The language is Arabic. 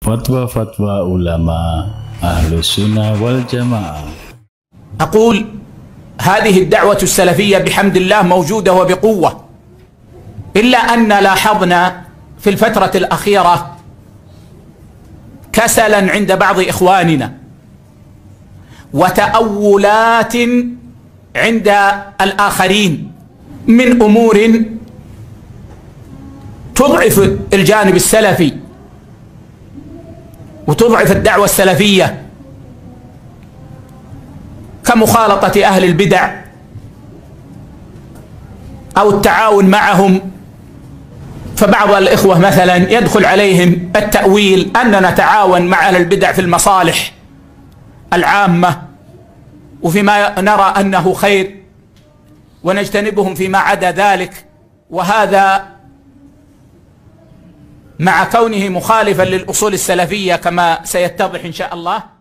Ulama ahlu sunnah wal jamaah أقول هذه الدعوة السلفية بحمد الله موجودة وبقوة. إلا أن لاحظنا في الفترة الأخيرة كسلا عند بعض إخواننا وتأولات عند الآخرين من أمور تضعف الجانب السلفي. وتضعف الدعوة السلفية كمخالطة أهل البدع أو التعاون معهم. فبعض الإخوة مثلا يدخل عليهم التأويل أن نتعاون مع أهل البدع في المصالح العامة وفيما نرى أنه خير ونجتنبهم فيما عدا ذلك. وهذا مع كونه مخالفا للأصول السلفية كما سيتضح إن شاء الله.